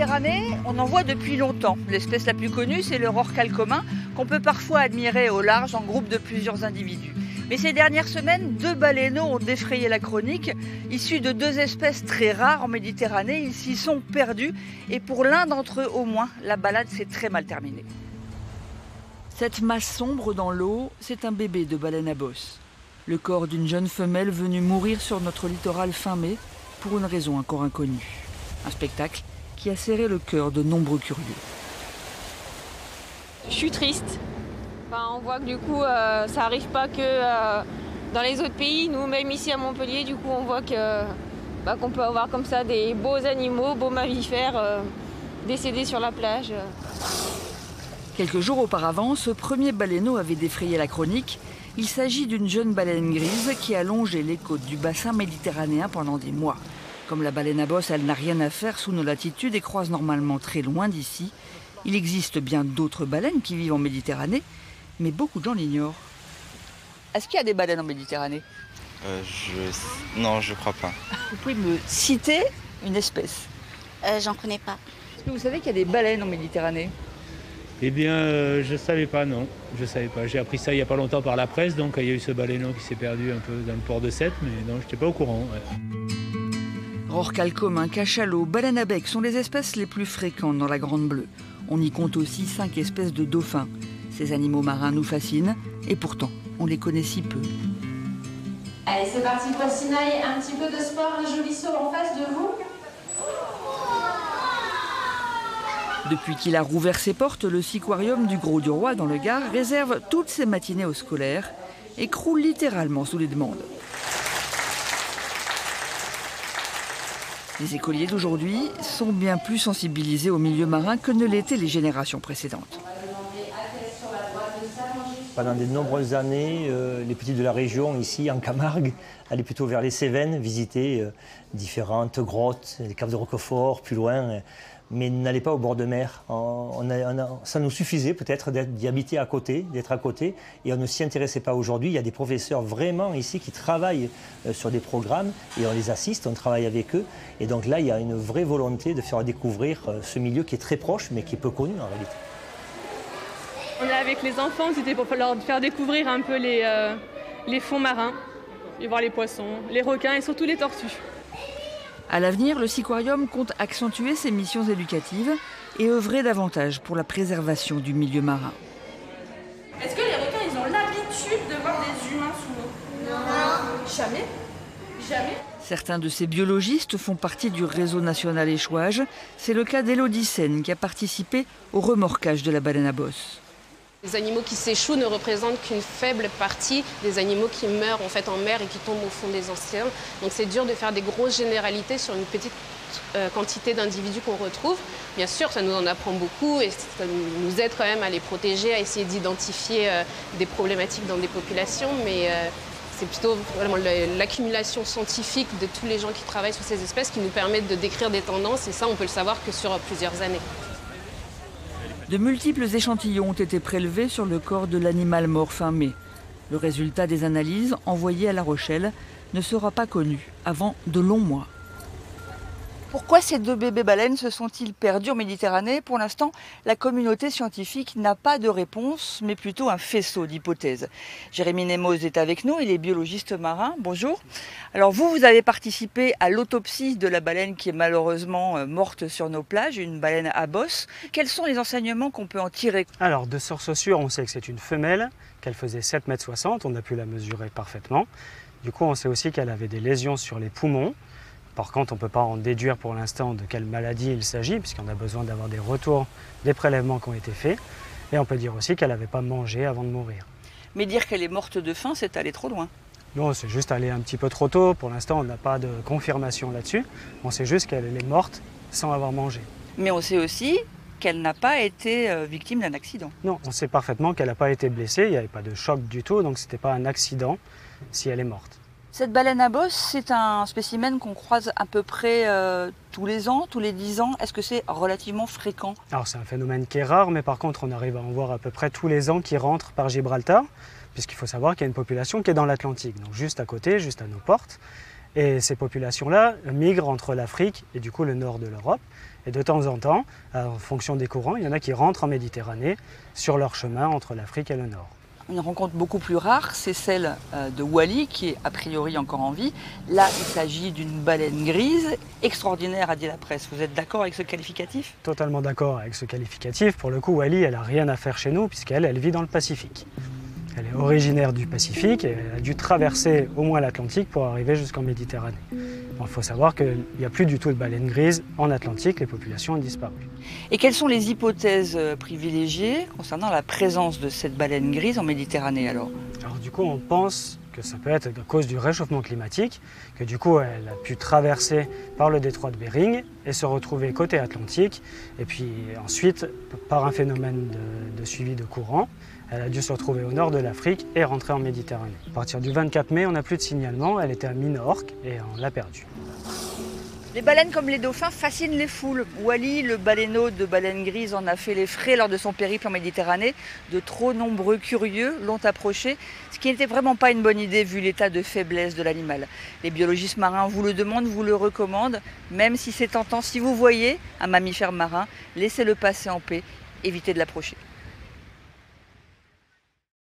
Méditerranée, on en voit depuis longtemps. L'espèce la plus connue, c'est le rorqual commun, qu'on peut parfois admirer au large en groupe de plusieurs individus. Mais ces dernières semaines, deux baleineaux ont défrayé la chronique. Issus de deux espèces très rares en Méditerranée, ils s'y sont perdus. Et pour l'un d'entre eux au moins, la balade s'est très mal terminée. Cette masse sombre dans l'eau, c'est un bébé de baleine à bosse. Le corps d'une jeune femelle venue mourir sur notre littoral fin mai pour une raison encore inconnue. Un spectacle qui a serré le cœur de nombreux curieux. Je suis triste. on voit que du coup, euh, ça n'arrive pas que euh, dans les autres pays. Nous, même ici à Montpellier, du coup, on voit que bah, qu'on peut avoir comme ça des beaux animaux, beaux mammifères euh, décédés sur la plage. Quelques jours auparavant, ce premier baleineau avait défrayé la chronique. Il s'agit d'une jeune baleine grise qui a longé les côtes du bassin méditerranéen pendant des mois. Comme la baleine à bosse, elle n'a rien à faire sous nos latitudes et croise normalement très loin d'ici. Il existe bien d'autres baleines qui vivent en Méditerranée, mais beaucoup de gens l'ignorent. Est-ce qu'il y a des baleines en Méditerranée? Euh, je... Non, je crois pas. Vous pouvez me citer une espèce? Euh, J'en connais pas. Est-ce que vous savez qu'il y a des baleines en Méditerranée? Eh bien, euh, je ne savais pas, non. Je savais pas. J'ai appris ça il n'y a pas longtemps par la presse, donc il y a eu ce baleineau qui s'est perdu un peu dans le port de Sète, mais non, je n'étais pas au courant. Commun, cachalot, baleine à bec sont les espèces les plus fréquentes dans la Grande Bleue. On y compte aussi cinq espèces de dauphins. Ces animaux marins nous fascinent et pourtant, on les connaît si peu. Allez, c'est parti pour Sinaï. Un petit peu de sport, un joli saut en face de vous. Depuis qu'il a rouvert ses portes, le siquarium du Gros du Roi dans le Gard réserve toutes ses matinées aux scolaires et croule littéralement sous les demandes. Les écoliers d'aujourd'hui sont bien plus sensibilisés au milieu marin que ne l'étaient les générations précédentes. Pendant de nombreuses années, euh, les petits de la région, ici en Camargue, allaient plutôt vers les Cévennes, visiter euh, différentes grottes, les caves de Roquefort, plus loin mais n'allez pas au bord de mer. ça nous suffisait peut-être d'y habiter à côté, d'être à côté, et on ne s'y intéressait pas aujourd'hui. Il y a des professeurs vraiment ici qui travaillent euh, sur des programmes, et on les assiste, on travaille avec eux. Et donc là, il y a une vraie volonté de faire découvrir euh, ce milieu qui est très proche, mais qui est peu connu en réalité. On est avec les enfants, c'était pour leur faire découvrir un peu les, euh, les fonds marins, et voir les poissons, les requins et surtout les tortues. À l'avenir, le Siquarium compte accentuer ses missions éducatives et œuvrer davantage pour la préservation du milieu marin. Est-ce que les requins, ils ont l'habitude de voir des humains sous l'eau? Non. Jamais? Jamais? Certains de ces biologistes font partie du réseau national échouage. C'est le cas d'Elodie Sen qui a participé au remorquage de la baleine à bosse. Les animaux qui s'échouent ne représentent qu'une faible partie des animaux qui meurent en fait en mer et qui tombent au fond des océans. Donc c'est dur de faire des grosses généralités sur une petite euh, quantité d'individus qu'on retrouve. Bien sûr, ça nous en apprend beaucoup et ça nous aide quand même à les protéger, à essayer d'identifier euh, des problématiques dans des populations, mais euh, c'est plutôt vraiment l'accumulation scientifique de tous les gens qui travaillent sur ces espèces qui nous permettent de décrire des tendances et ça, on peut le savoir que sur plusieurs années. De multiples échantillons ont été prélevés sur le corps de l'animal mort fin mai. Le résultat des analyses envoyées à La Rochelle ne sera pas connu avant de longs mois. Pourquoi ces deux bébés baleines se sont-ils perdus en Méditerranée Pour l'instant, la communauté scientifique n'a pas de réponse, mais plutôt un faisceau d'hypothèses. Jérémy Nemos est avec nous, il est biologiste marin. Bonjour. Alors vous, vous avez participé à l'autopsie de la baleine qui est malheureusement euh, morte sur nos plages, une baleine à bosse. Quels sont les enseignements qu'on peut en tirer Alors, de sources sûres, on sait que c'est une femelle, qu'elle faisait 7,60 m, on a pu la mesurer parfaitement. Du coup, on sait aussi qu'elle avait des lésions sur les poumons, par contre, on ne peut pas en déduire pour l'instant de quelle maladie il s'agit, puisqu'on a besoin d'avoir des retours des prélèvements qui ont été faits. Et on peut dire aussi qu'elle n'avait pas mangé avant de mourir. Mais dire qu'elle est morte de faim, c'est aller trop loin. Non, c'est juste aller un petit peu trop tôt. Pour l'instant, on n'a pas de confirmation là-dessus. On sait juste qu'elle est morte sans avoir mangé. Mais on sait aussi qu'elle n'a pas été euh, victime d'un accident. Non, on sait parfaitement qu'elle n'a pas été blessée, il n'y avait pas de choc du tout, donc ce n'était pas un accident si elle est morte. Cette baleine à bosse, c'est un spécimen qu'on croise à peu près euh, tous les ans, tous les 10 ans. Est-ce que c'est relativement fréquent? Alors c'est un phénomène qui est rare, mais par contre on arrive à en voir à peu près tous les ans qui rentrent par Gibraltar, puisqu'il faut savoir qu'il y a une population qui est dans l'Atlantique, donc juste à côté, juste à nos portes. Et ces populations-là migrent entre l'Afrique et du coup le nord de l'Europe. Et de temps en temps, en fonction des courants, il y en a qui rentrent en Méditerranée sur leur chemin entre l'Afrique et le nord. Une rencontre beaucoup plus rare, c'est celle euh, de Wally, qui est a priori encore en vie. Là, il s'agit d'une baleine grise, extraordinaire, a dit la presse. Vous êtes d'accord avec ce qualificatif? Totalement d'accord avec ce qualificatif. Pour le coup, Wally, elle n'a rien à faire chez nous, puisqu'elle, elle vit dans le Pacifique. Elle est originaire du Pacifique et elle a dû traverser au moins l'Atlantique pour arriver jusqu'en Méditerranée. Il faut savoir qu'il n'y a plus du tout de baleines grises en Atlantique, les populations ont disparu. Et quelles sont les hypothèses euh, privilégiées concernant la présence de cette baleine grise en Méditerranée alors? Alors du coup, on pense que ça peut être à cause du réchauffement climatique, que du coup elle a pu traverser par le détroit de Bering et se retrouver côté Atlantique, et puis ensuite, par un phénomène de, suivi de courant, elle a dû se retrouver au nord de l'Afrique et rentrer en Méditerranée. À partir du 24 mai, on n'a plus de signalement, elle était à Minorque et on l'a perdue. Les baleines comme les dauphins fascinent les foules. Wally, le baleineau de baleine grise, en a fait les frais lors de son périple en Méditerranée. De trop nombreux curieux l'ont approché, ce qui n'était vraiment pas une bonne idée vu l'état de faiblesse de l'animal. Les biologistes marins vous le demandent, vous le recommandent, même si c'est tentant. Si vous voyez un mammifère marin, laissez-le passer en paix, évitez de l'approcher.